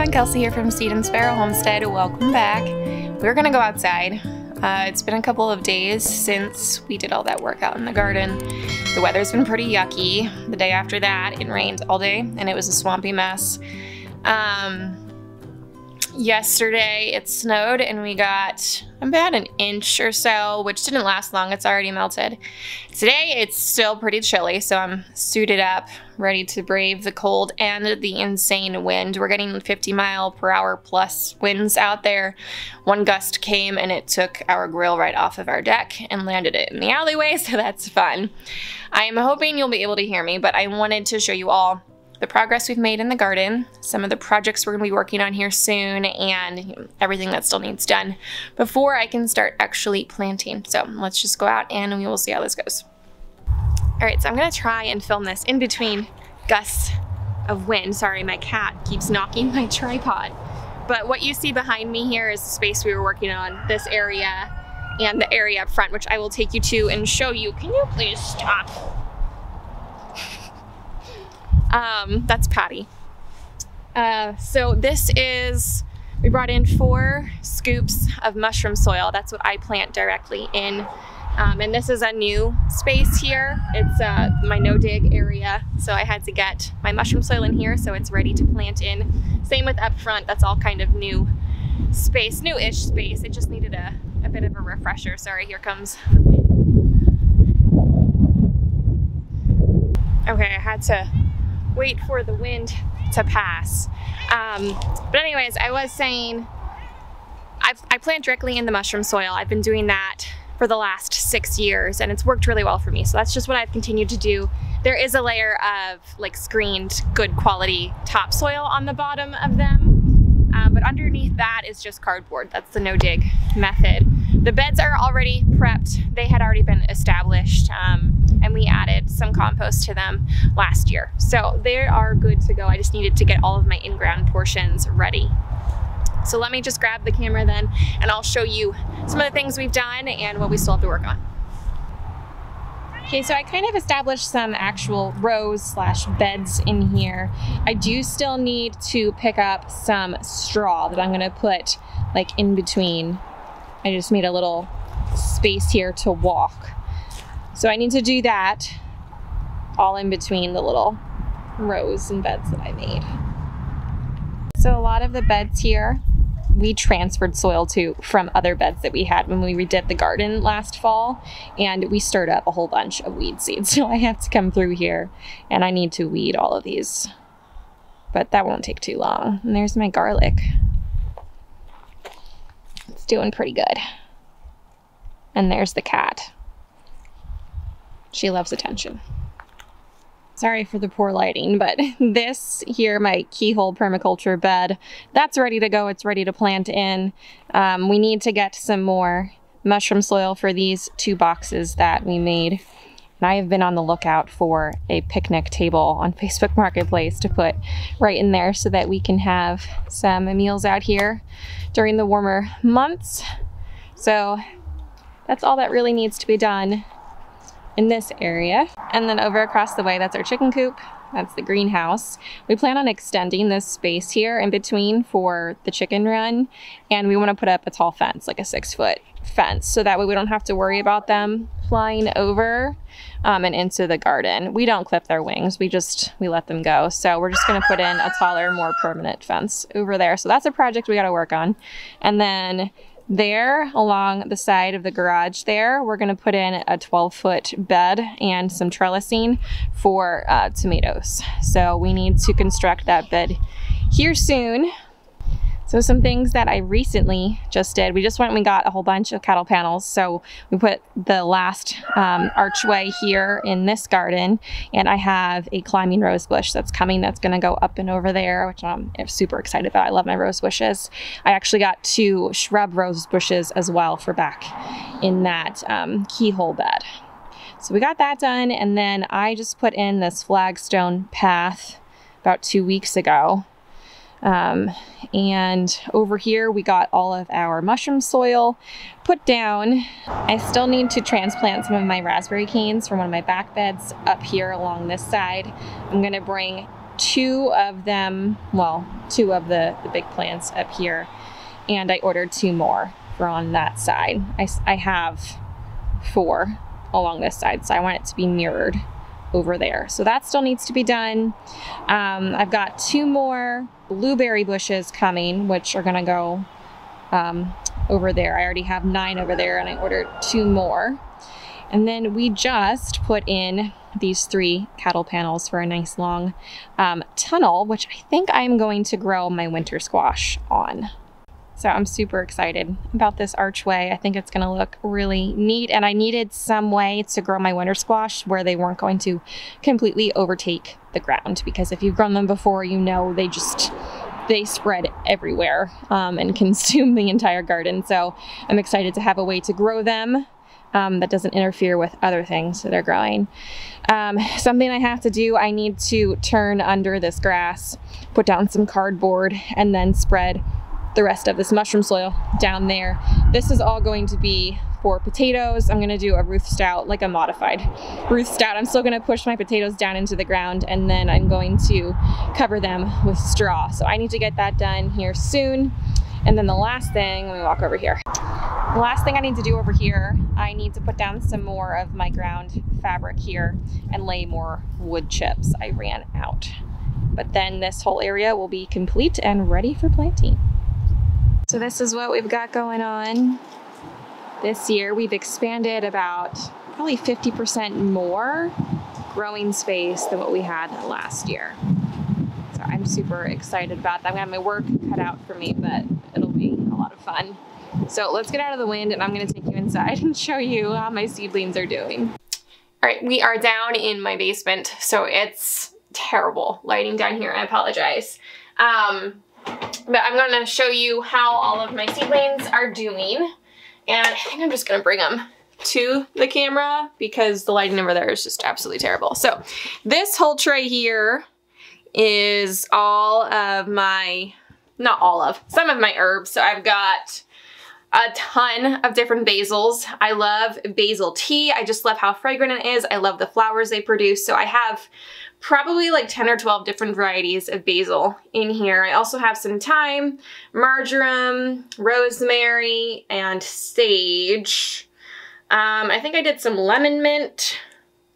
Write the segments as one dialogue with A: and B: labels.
A: everyone, Kelsey here from Seed and Sparrow Homestead. Welcome back. We're gonna go outside. Uh, it's been a couple of days since we did all that work out in the garden. The weather's been pretty yucky. The day after that, it rained all day and it was a swampy mess. Um, yesterday it snowed and we got about an inch or so, which didn't last long. It's already melted. Today it's still pretty chilly, so I'm suited up, ready to brave the cold and the insane wind. We're getting 50 mile per hour plus winds out there. One gust came and it took our grill right off of our deck and landed it in the alleyway, so that's fun. I'm hoping you'll be able to hear me, but I wanted to show you all the progress we've made in the garden, some of the projects we're to be working on here soon, and everything that still needs done before I can start actually planting. So let's just go out and we will see how this goes. All right, so I'm going to try and film this in between gusts of wind. Sorry, my cat keeps knocking my tripod. But what you see behind me here is the space we were working on, this area and the area up front, which I will take you to and show you. Can you please stop? Um, that's Patty. Uh, so this is, we brought in four scoops of mushroom soil. That's what I plant directly in. Um, and this is a new space here. It's uh, my no-dig area. So I had to get my mushroom soil in here so it's ready to plant in. Same with up front, that's all kind of new space, new-ish space. It just needed a, a bit of a refresher. Sorry, here comes the wind. Okay, I had to wait for the wind to pass. Um, but anyways, I was saying, I've, I plant directly in the mushroom soil. I've been doing that for the last six years and it's worked really well for me. So that's just what I've continued to do. There is a layer of like screened good quality topsoil on the bottom of them. Um, but underneath that is just cardboard. That's the no dig method. The beds are already prepped. They had already been established um, and we added some compost to them last year. So they are good to go. I just needed to get all of my in-ground portions ready. So let me just grab the camera then and I'll show you some of the things we've done and what we still have to work on. Okay, so I kind of established some actual rows slash beds in here. I do still need to pick up some straw that I'm gonna put like in between. I just made a little space here to walk. So I need to do that all in between the little rows and beds that I made. So a lot of the beds here we transferred soil to from other beds that we had when we redid the garden last fall and we stirred up a whole bunch of weed seeds. So i have to come through here and i need to weed all of these. But that won't take too long. And there's my garlic. It's doing pretty good. And there's the cat she loves attention Sorry for the poor lighting, but this here, my keyhole permaculture bed, that's ready to go. It's ready to plant in. Um, we need to get some more mushroom soil for these two boxes that we made. And I have been on the lookout for a picnic table on Facebook Marketplace to put right in there so that we can have some meals out here during the warmer months. So that's all that really needs to be done in this area. And then over across the way, that's our chicken coop. That's the greenhouse. We plan on extending this space here in between for the chicken run. And we want to put up a tall fence, like a six foot fence. So that way we don't have to worry about them flying over um, and into the garden. We don't clip their wings. We just, we let them go. So we're just going to put in a taller, more permanent fence over there. So that's a project we got to work on. And then there along the side of the garage there we're going to put in a 12 foot bed and some trellising for uh, tomatoes. So we need to construct that bed here soon so some things that I recently just did, we just went and we got a whole bunch of cattle panels. So we put the last um, archway here in this garden and I have a climbing rose bush that's coming that's gonna go up and over there, which I'm super excited about. I love my rose bushes. I actually got two shrub rose bushes as well for back in that um, keyhole bed. So we got that done and then I just put in this flagstone path about two weeks ago um, and over here we got all of our mushroom soil put down. I still need to transplant some of my raspberry canes from one of my back beds up here along this side. I'm gonna bring two of them, well, two of the, the big plants up here. And I ordered two more for on that side. I, I have four along this side, so I want it to be mirrored over there. So that still needs to be done. Um, I've got two more blueberry bushes coming, which are gonna go um, over there. I already have nine over there and I ordered two more. And then we just put in these three cattle panels for a nice long um, tunnel, which I think I'm going to grow my winter squash on. So I'm super excited about this archway. I think it's gonna look really neat and I needed some way to grow my winter squash where they weren't going to completely overtake the ground because if you've grown them before, you know they just, they spread everywhere um, and consume the entire garden. So I'm excited to have a way to grow them um, that doesn't interfere with other things that are growing. Um, something I have to do, I need to turn under this grass, put down some cardboard, and then spread the rest of this mushroom soil down there. This is all going to be for potatoes. I'm gonna do a Ruth Stout, like a modified Ruth Stout. I'm still gonna push my potatoes down into the ground and then I'm going to cover them with straw. So I need to get that done here soon. And then the last thing, let me walk over here. The last thing I need to do over here, I need to put down some more of my ground fabric here and lay more wood chips. I ran out. But then this whole area will be complete and ready for planting. So this is what we've got going on this year. We've expanded about probably 50% more growing space than what we had last year. So I'm super excited about that. I'm gonna have my work cut out for me, but it'll be a lot of fun. So let's get out of the wind and I'm gonna take you inside and show you how my seedlings are doing. All right, we are down in my basement, so it's terrible lighting down here. I apologize. Um, but I'm going to show you how all of my seedlings are doing. And I think I'm just going to bring them to the camera because the lighting over there is just absolutely terrible. So this whole tray here is all of my, not all of, some of my herbs. So I've got a ton of different basils. I love basil tea. I just love how fragrant it is. I love the flowers they produce. So I have probably like 10 or 12 different varieties of basil in here. I also have some thyme, marjoram, rosemary, and sage. Um, I think I did some lemon mint,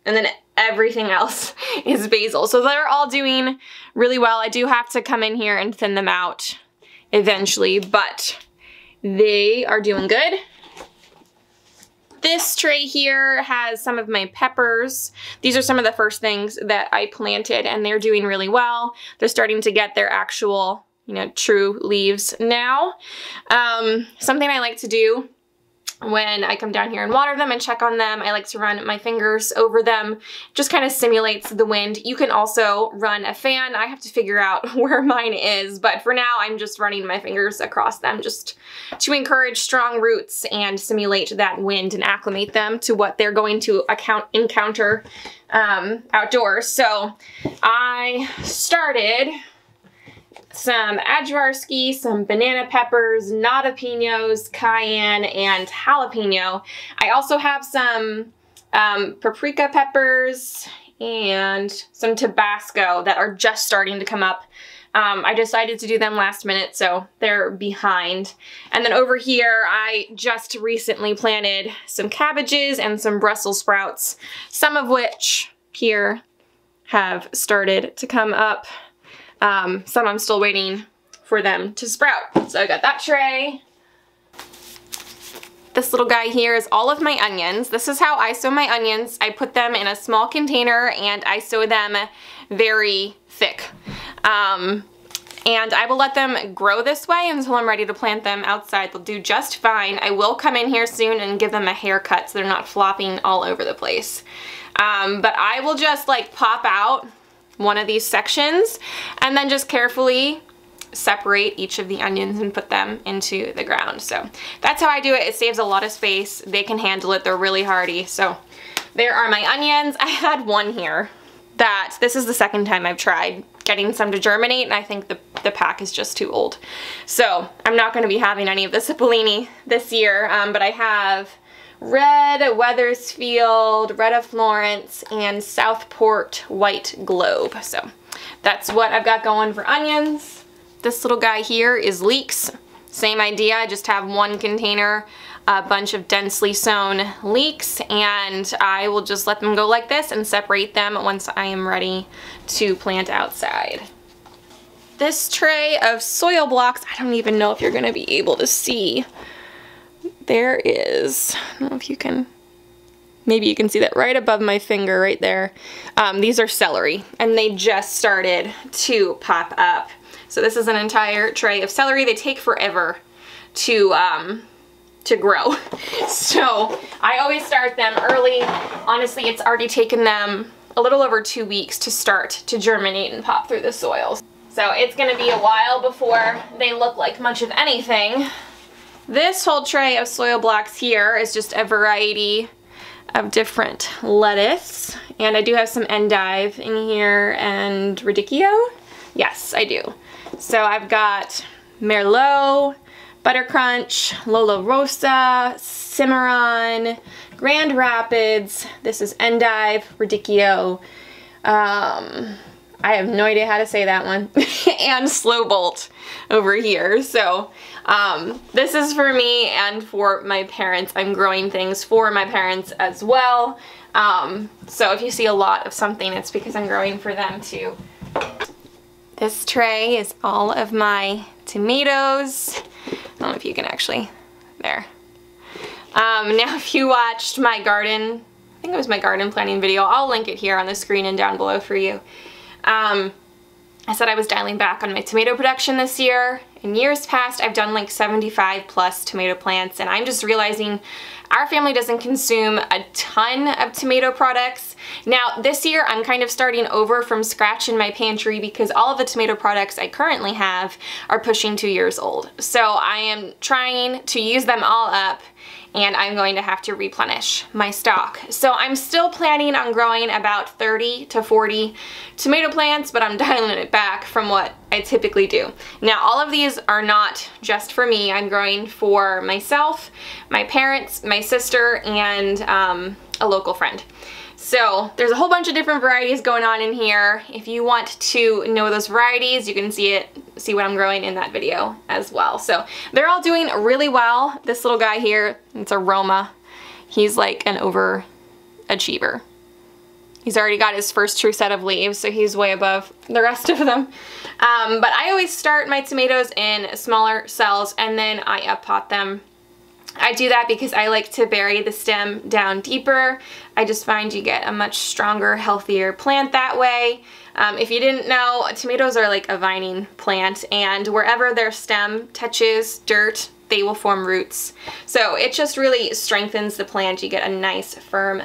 A: and then everything else is basil. So they're all doing really well. I do have to come in here and thin them out eventually, but they are doing good. This tray here has some of my peppers. These are some of the first things that I planted and they're doing really well. They're starting to get their actual, you know, true leaves now. Um, something I like to do when I come down here and water them and check on them, I like to run my fingers over them. Just kind of simulates the wind. You can also run a fan. I have to figure out where mine is, but for now I'm just running my fingers across them just to encourage strong roots and simulate that wind and acclimate them to what they're going to account encounter um, outdoors. So I started some Ajvarski, some banana peppers, nata pinos, cayenne, and jalapeno. I also have some um, paprika peppers and some Tabasco that are just starting to come up. Um, I decided to do them last minute, so they're behind. And then over here, I just recently planted some cabbages and some Brussels sprouts, some of which here have started to come up. Um, some I'm still waiting for them to sprout. So I got that tray. This little guy here is all of my onions. This is how I sow my onions. I put them in a small container and I sow them very thick. Um, and I will let them grow this way until I'm ready to plant them outside. They'll do just fine. I will come in here soon and give them a haircut so they're not flopping all over the place. Um, but I will just like pop out one of these sections and then just carefully separate each of the onions and put them into the ground. So that's how I do it. It saves a lot of space. They can handle it. They're really hardy. So there are my onions. I had one here that this is the second time I've tried getting some to germinate and I think the, the pack is just too old. So I'm not going to be having any of the cipollini this year, um, but I have Red Wethersfield, Red of Florence, and Southport White Globe. So that's what I've got going for onions. This little guy here is leeks. Same idea, I just have one container, a bunch of densely sown leeks, and I will just let them go like this and separate them once I am ready to plant outside. This tray of soil blocks, I don't even know if you're gonna be able to see, there is, I don't know if you can, maybe you can see that right above my finger right there. Um, these are celery and they just started to pop up. So this is an entire tray of celery. They take forever to, um, to grow. So I always start them early. Honestly, it's already taken them a little over two weeks to start to germinate and pop through the soil. So it's gonna be a while before they look like much of anything. This whole tray of soil blocks here is just a variety of different lettuce. And I do have some endive in here and radicchio. Yes, I do. So I've got Merlot, Butter Crunch, Lollo Rossa, Cimarron, Grand Rapids. This is endive, radicchio. Um, I have no idea how to say that one. and Slow Bolt over here. So um, this is for me and for my parents. I'm growing things for my parents as well. Um, so if you see a lot of something, it's because I'm growing for them too. This tray is all of my tomatoes. I don't know if you can actually, there. Um, now if you watched my garden, I think it was my garden planning video, I'll link it here on the screen and down below for you. Um, I said I was dialing back on my tomato production this year. In years past, I've done like 75 plus tomato plants and I'm just realizing our family doesn't consume a ton of tomato products. Now this year I'm kind of starting over from scratch in my pantry because all of the tomato products I currently have are pushing two years old. So I am trying to use them all up and I'm going to have to replenish my stock. So I'm still planning on growing about 30 to 40 tomato plants, but I'm dialing it back from what I typically do. Now all of these are not just for me. I'm growing for myself, my parents, my sister, and um, a local friend. So there's a whole bunch of different varieties going on in here. If you want to know those varieties, you can see it, see what I'm growing in that video as well. So they're all doing really well. This little guy here, it's a Roma. He's like an overachiever. He's already got his first true set of leaves, so he's way above the rest of them. Um, but I always start my tomatoes in smaller cells and then I up pot them I do that because I like to bury the stem down deeper. I just find you get a much stronger, healthier plant that way. Um, if you didn't know, tomatoes are like a vining plant and wherever their stem touches dirt, they will form roots. So it just really strengthens the plant. You get a nice, firm,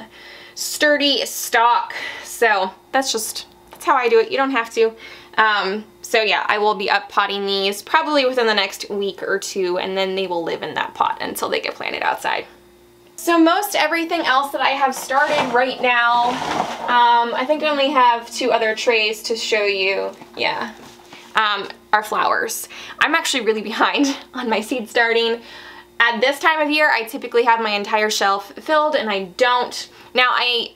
A: sturdy stalk. So that's just, that's how I do it. You don't have to. Um, so yeah, I will be up potting these probably within the next week or two and then they will live in that pot until they get planted outside. So most everything else that I have started right now, um, I think I only have two other trays to show you. Yeah, um, are flowers. I'm actually really behind on my seed starting. At this time of year, I typically have my entire shelf filled and I don't. Now I,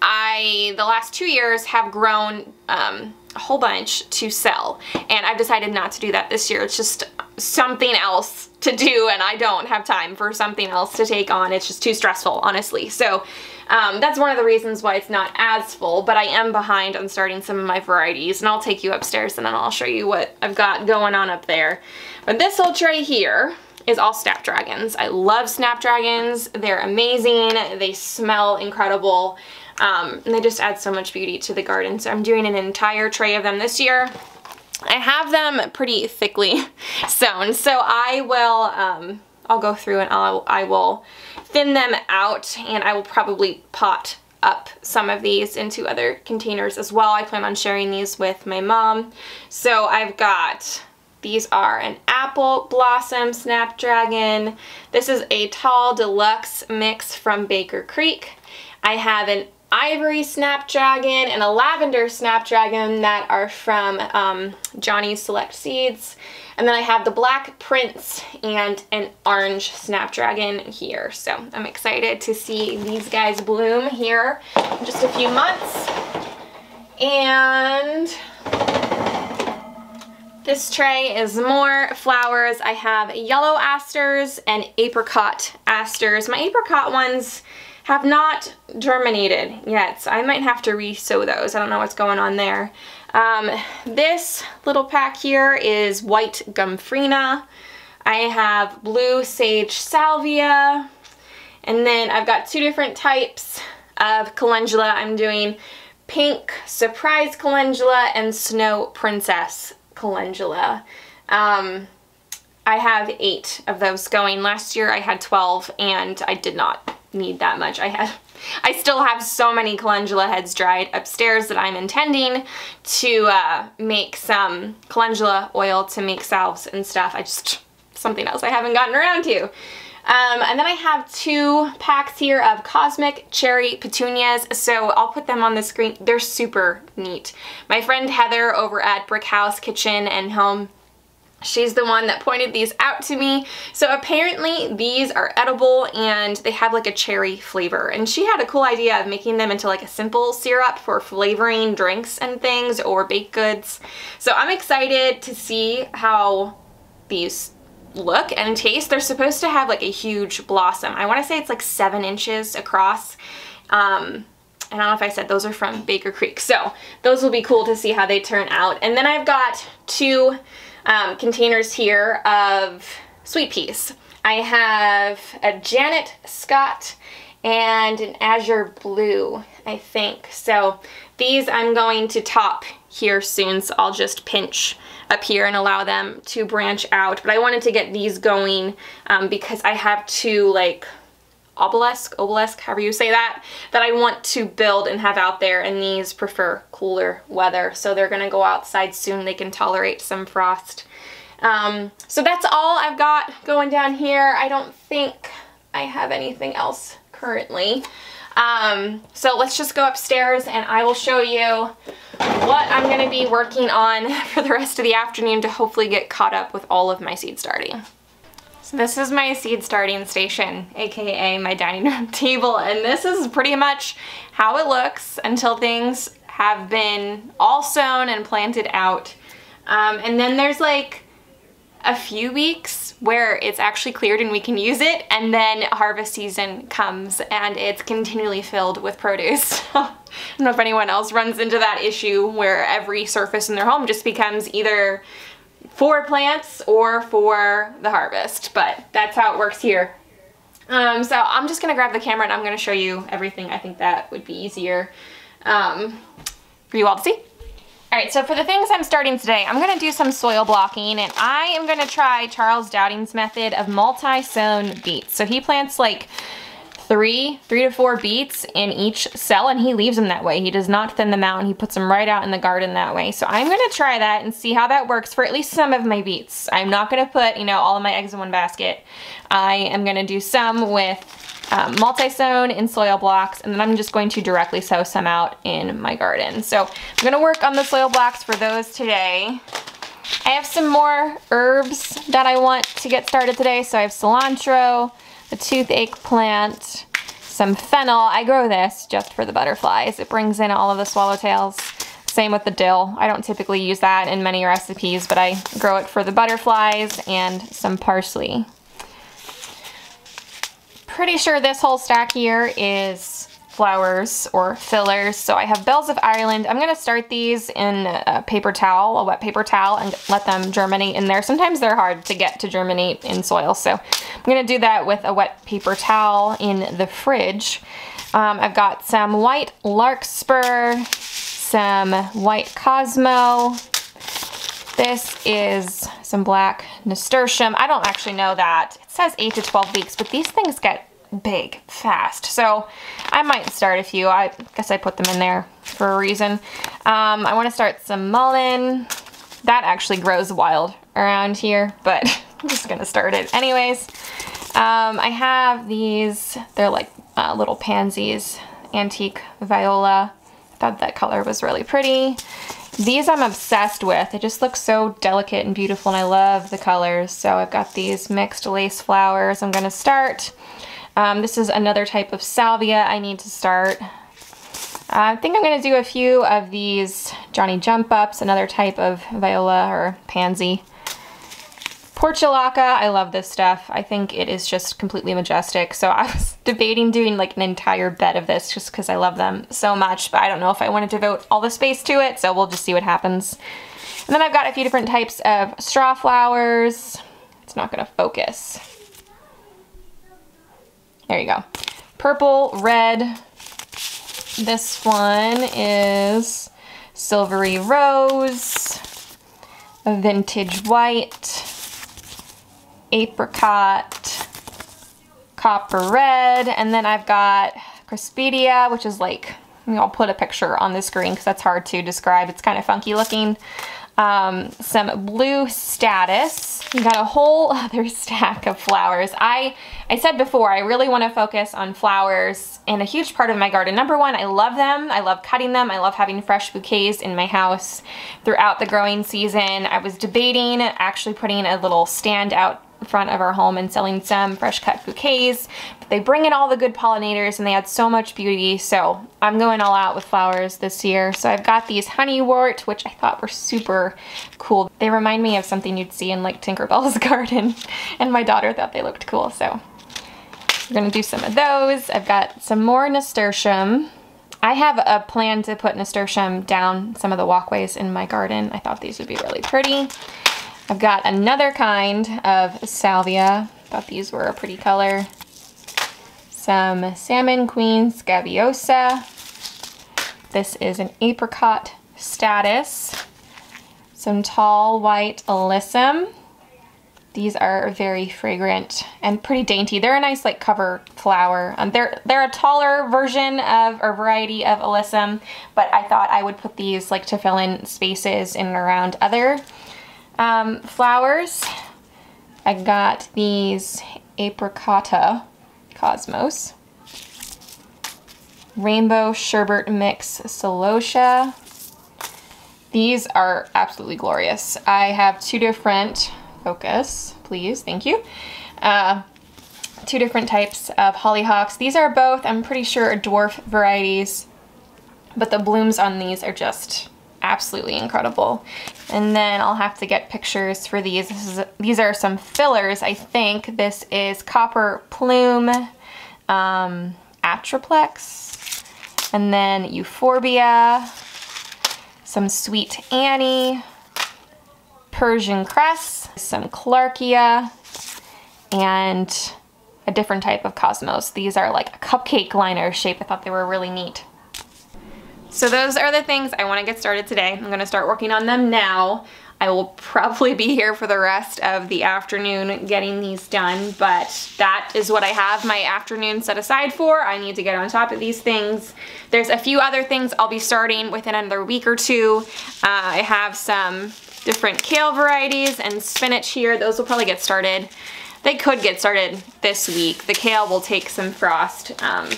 A: I, the last two years have grown um, a whole bunch to sell and I've decided not to do that this year. It's just something else to do and I don't have time for something else to take on. It's just too stressful, honestly. So um, that's one of the reasons why it's not as full, but I am behind on starting some of my varieties and I'll take you upstairs and then I'll show you what I've got going on up there. But this whole tray here is all snapdragons. I love snapdragons. They're amazing. They smell incredible. Um, and they just add so much beauty to the garden. So I'm doing an entire tray of them this year. I have them pretty thickly sewn, so I will, um, I'll go through and I'll, I will thin them out and I will probably pot up some of these into other containers as well. I plan on sharing these with my mom. So I've got, these are an apple blossom snapdragon. This is a tall deluxe mix from Baker Creek. I have an ivory snapdragon and a lavender snapdragon that are from um, Johnny's Select Seeds. And then I have the black prince and an orange snapdragon here. So I'm excited to see these guys bloom here in just a few months. And this tray is more flowers. I have yellow asters and apricot asters. My apricot ones have not germinated yet, so I might have to re-sow those. I don't know what's going on there. Um, this little pack here is white gomphrena. I have blue sage salvia, and then I've got two different types of calendula. I'm doing pink surprise calendula and snow princess calendula. Um, I have eight of those going. Last year I had 12 and I did not need that much. I had, I still have so many calendula heads dried upstairs that I'm intending to uh, make some calendula oil to make salves and stuff. I just, something else I haven't gotten around to. Um, and then I have two packs here of Cosmic Cherry Petunias, so I'll put them on the screen. They're super neat. My friend Heather over at Brick House Kitchen and Home She's the one that pointed these out to me. So apparently these are edible and they have like a cherry flavor. And she had a cool idea of making them into like a simple syrup for flavoring drinks and things or baked goods. So I'm excited to see how these look and taste. They're supposed to have like a huge blossom. I want to say it's like seven inches across. Um, I don't know if I said those are from Baker Creek. So those will be cool to see how they turn out. And then I've got two um, containers here of sweet peas. I have a Janet Scott and an Azure Blue, I think. So these I'm going to top here soon, so I'll just pinch up here and allow them to branch out. But I wanted to get these going um, because I have two like obelisk, obelisk, however you say that, that I want to build and have out there and these prefer cooler weather. So they're gonna go outside soon. They can tolerate some frost. Um, so that's all I've got going down here. I don't think I have anything else currently. Um, so let's just go upstairs and I will show you what I'm to be working on for the rest of the afternoon to hopefully get caught up with all of my seed starting. So this is my seed starting station, aka my dining room table, and this is pretty much how it looks until things have been all sown and planted out. Um, and then there's like a few weeks where it's actually cleared and we can use it and then harvest season comes and it's continually filled with produce. I don't know if anyone else runs into that issue where every surface in their home just becomes either for plants or for the harvest, but that's how it works here. Um, so I'm just gonna grab the camera and I'm gonna show you everything. I think that would be easier um, for you all to see. All right, so for the things I'm starting today, I'm gonna do some soil blocking and I am gonna try Charles Dowding's method of multi-sown beets. So he plants like three, three to four beets in each cell and he leaves them that way. He does not thin them out and he puts them right out in the garden that way. So I'm gonna try that and see how that works for at least some of my beets. I'm not gonna put, you know, all of my eggs in one basket. I am gonna do some with um, multi-sown in soil blocks and then I'm just going to directly sow some out in my garden. So I'm gonna work on the soil blocks for those today. I have some more herbs that I want to get started today. So I have cilantro, a toothache plant, some fennel. I grow this just for the butterflies. It brings in all of the swallowtails. Same with the dill. I don't typically use that in many recipes, but I grow it for the butterflies and some parsley. Pretty sure this whole stack here is flowers or fillers. So I have Bells of Ireland. I'm gonna start these in a paper towel, a wet paper towel, and let them germinate in there. Sometimes they're hard to get to germinate in soil. So I'm gonna do that with a wet paper towel in the fridge. Um, I've got some white larkspur, some white cosmo. This is some black nasturtium. I don't actually know that. Says 8 to 12 weeks, but these things get big fast. So I might start a few. I guess I put them in there for a reason. Um, I want to start some mullein. That actually grows wild around here, but I'm just going to start it anyways. Um, I have these, they're like uh, little pansies, antique viola. I thought that color was really pretty. These I'm obsessed with. They just look so delicate and beautiful and I love the colors. So I've got these mixed lace flowers I'm gonna start. Um, this is another type of salvia I need to start. I think I'm to do a few of these Johnny Jump Ups, another type of viola or pansy. Portulaca, I love this stuff. I think it is just completely majestic. So I was debating doing like an entire bed of this just because I love them so much, but I don't know if I want to devote all the space to it, so we'll just see what happens. And then I've got a few different types of straw flowers. It's not going to focus. There you go. Purple, red. This one is Silvery Rose, Vintage White, Apricot, Copper Red, and then I've got Craspedia, which is like, I'll put a picture on the screen because that's hard to describe. It's kind of funky looking um, some blue statice. We got a whole other stack of flowers. I, I said before, I really want to focus on flowers in a huge part of my garden. Number one, I love them. I love cutting them. I love having fresh bouquets in my house throughout the growing season. I was debating actually putting a little stand out front of our home and selling some fresh cut bouquets. But they bring in all the good pollinators and they add so much beauty. So I'm going all out with flowers this year. So I've got these honeywort, which I thought were super cool. They remind me of something you'd see in like Tinkerbell's garden. And my daughter thought they looked cool. So we're gonna do some of those. I've got some more nasturtium. I have a plan to put nasturtium down some of the walkways in my garden. I thought these would be really pretty. I've got another kind of salvia. Thought these were a pretty color. Some Salmon Queen Scabiosa. This is an apricot statice. Some tall white alyssum. These are very fragrant and pretty dainty. They're a nice like cover flower. Um, they're they're a taller version of or variety of alyssum, but I thought I would put these like to fill in spaces in and around other um, flowers. I got these Apricota Cosmos. Rainbow Sherbet Mix Celosia. These are absolutely glorious. I have two different, focus please, thank you. Uh, two different types of hollyhocks. These are both, I'm pretty sure, dwarf varieties, but the blooms on these are just absolutely incredible. And then I'll have to get pictures for these. Is, these are some fillers, I think. This is Copper Plume, um, Atriplex, and then Euphorbia, some Sweet Annie, Persian Cress, some Clarkia, and a different type of Cosmos. These are like a cupcake liner shape. I thought they were really neat. So those are the things I want to get started today. I'm going to start working on them now. I will probably be here for the rest of the afternoon getting these done, but that is what I have my afternoon set aside for. I need to get on top of these things. There's a few other things I'll be starting within another week or two. Uh, I have some different kale varieties and spinach here. Those will probably get started. They could get started this week. The kale will take some frost, um,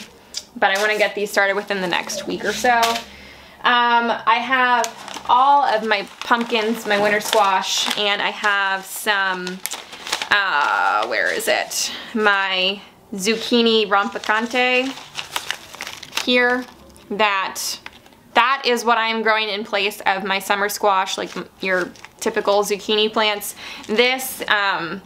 A: but I want to get these started within the next week or so. Um, I have all of my pumpkins, my winter squash, and I have some, uh, where is it? My zucchini rampicante here that that is what I'm growing in place of my summer squash, like your typical zucchini plants. This um,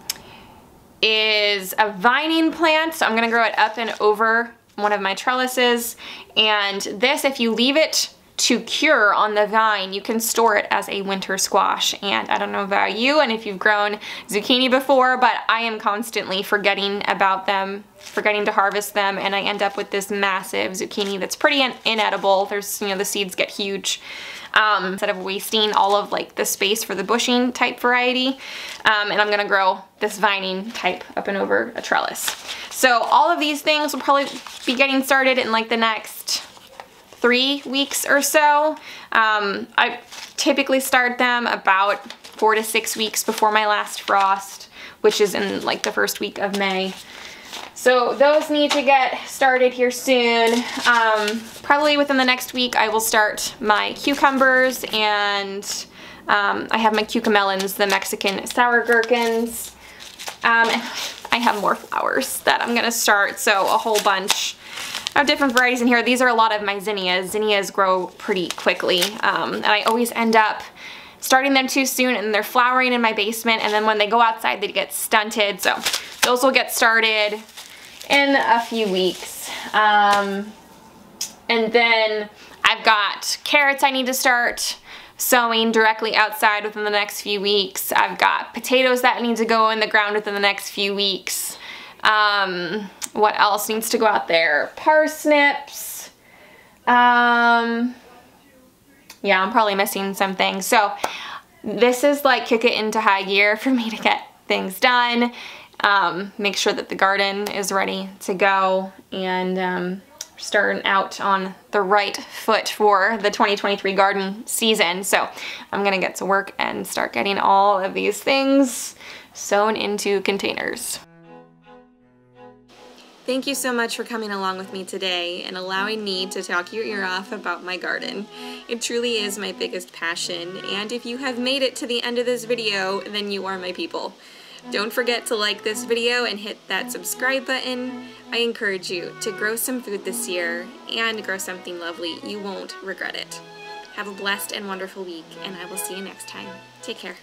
A: is a vining plant, so I'm gonna grow it up and over one of my trellises. And this, if you leave it to cure on the vine, you can store it as a winter squash. And I don't know about you and if you've grown zucchini before, but I am constantly forgetting about them, forgetting to harvest them, and I end up with this massive zucchini that's pretty in inedible. There's, you know, the seeds get huge. Um, instead of wasting all of like the space for the bushing type variety. Um, and I'm gonna grow this vining type up and over a trellis. So all of these things will probably be getting started in like the next three weeks or so. Um, I typically start them about four to six weeks before my last frost, which is in like the first week of May. So those need to get started here soon. Um, probably within the next week I will start my cucumbers and um, I have my cucamelons, the Mexican sour gherkins. Um, I have more flowers that I'm gonna start, so a whole bunch of different varieties in here. These are a lot of my zinnias. Zinnias grow pretty quickly, um, and I always end up starting them too soon and they're flowering in my basement and then when they go outside they get stunted so those will get started in a few weeks um, and then I've got carrots I need to start sowing directly outside within the next few weeks I've got potatoes that need to go in the ground within the next few weeks um, what else needs to go out there? Parsnips. Um, yeah, I'm probably missing some things. So this is like kick it into high gear for me to get things done. Um, make sure that the garden is ready to go and um, starting out on the right foot for the 2023 garden season. So I'm gonna get to work and start getting all of these things sewn into containers. Thank you so much for coming along with me today and allowing me to talk your ear off about my garden. It truly is my biggest passion, and if you have made it to the end of this video, then you are my people. Don't forget to like this video and hit that subscribe button. I encourage you to grow some food this year and grow something lovely. You won't regret it. Have a blessed and wonderful week, and I will see you next time. Take care.